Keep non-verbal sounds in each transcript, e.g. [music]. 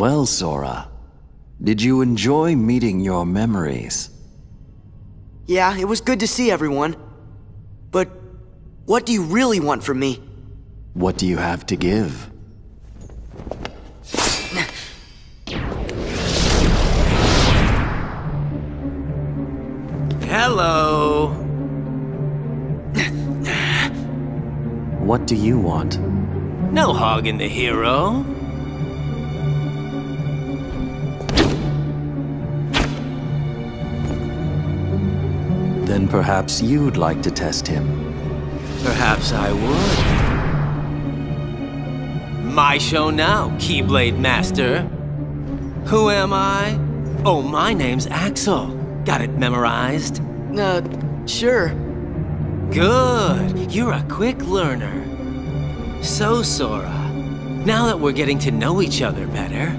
Well, Sora, did you enjoy meeting your memories? Yeah, it was good to see everyone. But what do you really want from me? What do you have to give? Hello. What do you want? No hogging the hero. Then perhaps you'd like to test him. Perhaps I would. My show now, Keyblade Master. Who am I? Oh, my name's Axel. Got it memorized? Uh, sure. Good. You're a quick learner. So, Sora, now that we're getting to know each other better,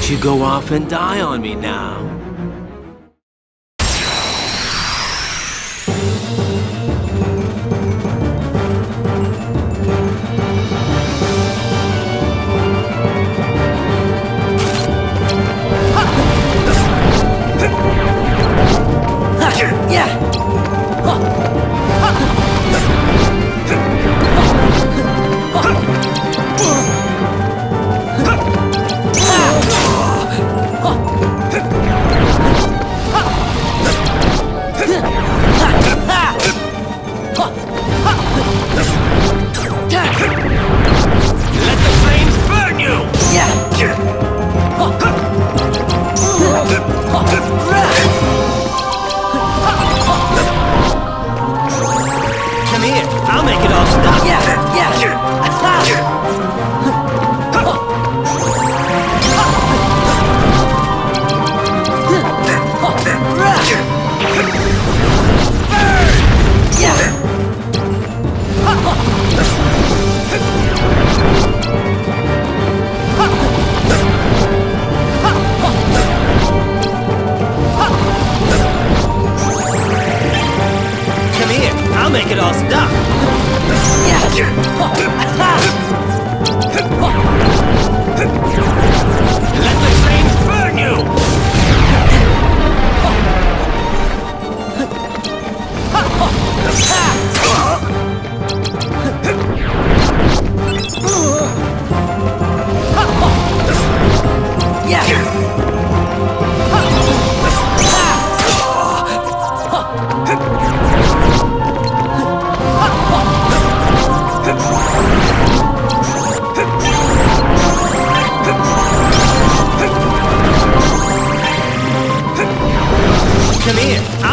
don't you go off and die on me now.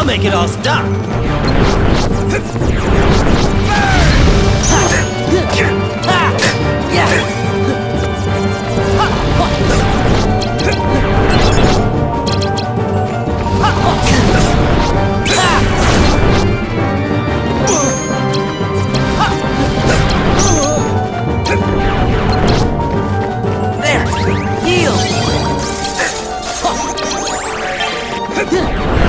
Make it all stop. There! Heal!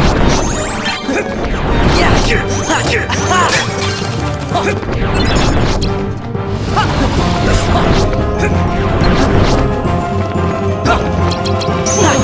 Huh!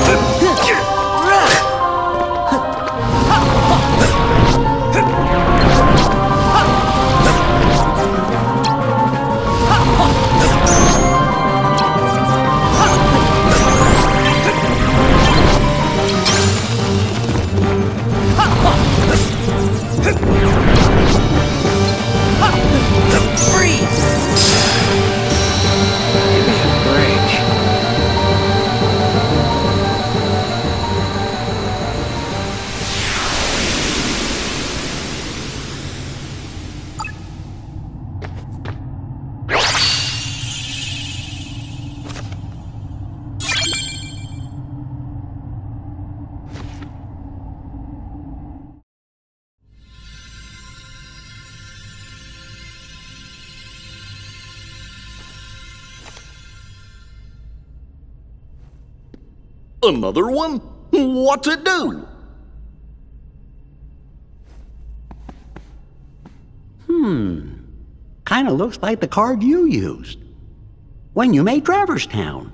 Another one? What to do? Hmm. Kinda looks like the card you used. When you made Traverse Town.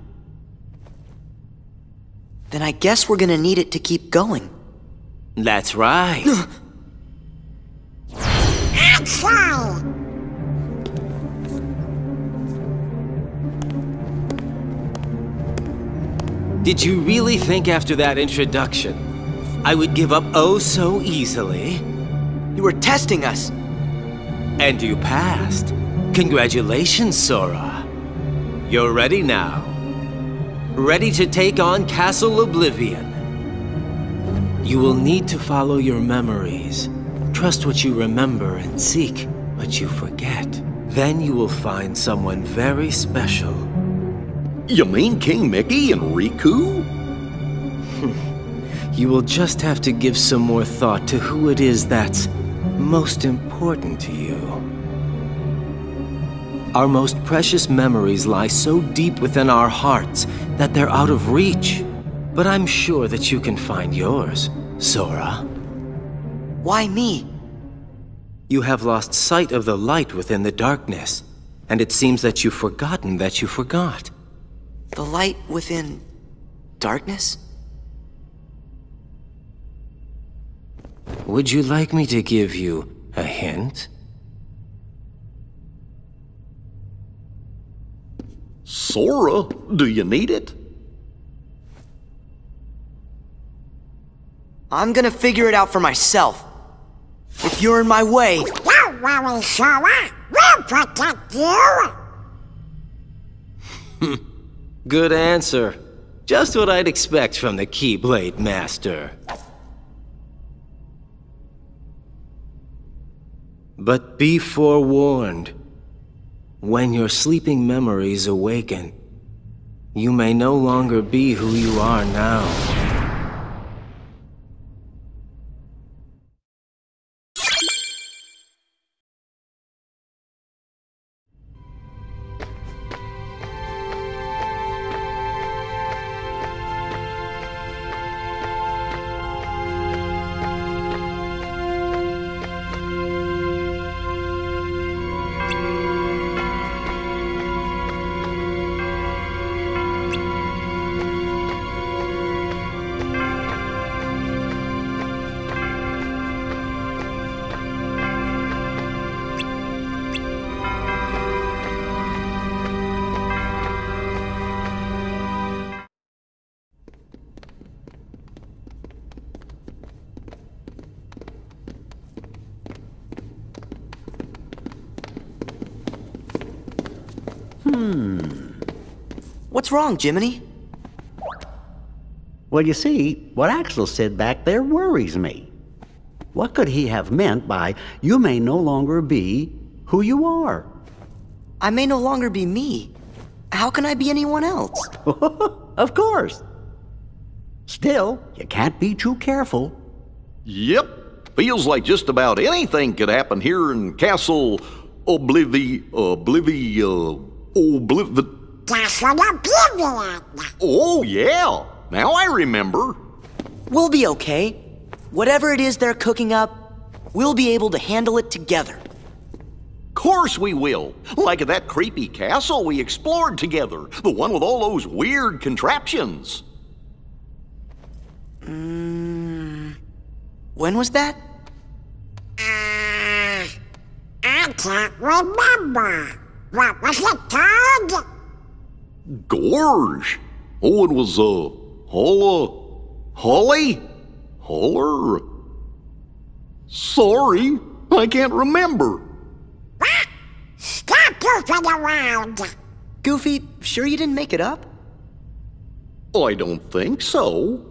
Then I guess we're gonna need it to keep going. That's right. [gasps] Did you really think after that introduction I would give up oh so easily? You were testing us. And you passed. Congratulations, Sora. You're ready now. Ready to take on Castle Oblivion. You will need to follow your memories. Trust what you remember and seek what you forget. Then you will find someone very special. You mean King Mickey and Riku? [laughs] You will just have to give some more thought to who it is that's most important to you. Our most precious memories lie so deep within our hearts that they're out of reach. But I'm sure that you can find yours, Sora. Why me? You have lost sight of the light within the darkness, and it seems that you've forgotten that you forgot. The light within darkness? Would you like me to give you a hint? Sora, do you need it? I'm gonna figure it out for myself. If you're in my way, Don't worry, Sora. We'll protect you. [laughs] Good answer. Just what I'd expect from the Keyblade Master. But be forewarned. When your sleeping memories awaken, you may no longer be who you are now. What's wrong, Jiminy? Well, you see, what Axel said back there worries me. What could he have meant by, you may no longer be who you are? I may no longer be me. How can I be anyone else? [laughs] of course. Still, you can't be too careful. Yep. Feels like just about anything could happen here in Castle Oblivi... Oblivi... Uh, Obliv... Castle Oblivion. Oh, yeah. Now I remember. We'll be okay. Whatever it is they're cooking up, we'll be able to handle it together. Course we will. Like that creepy castle we explored together. The one with all those weird contraptions. When was that? Uh, I can't remember. What was it called? Gorge. Oh, it was, uh, Holla... Holly? Holler? Sorry, I can't remember. What? Stop goofing around. Goofy, sure you didn't make it up? I don't think so.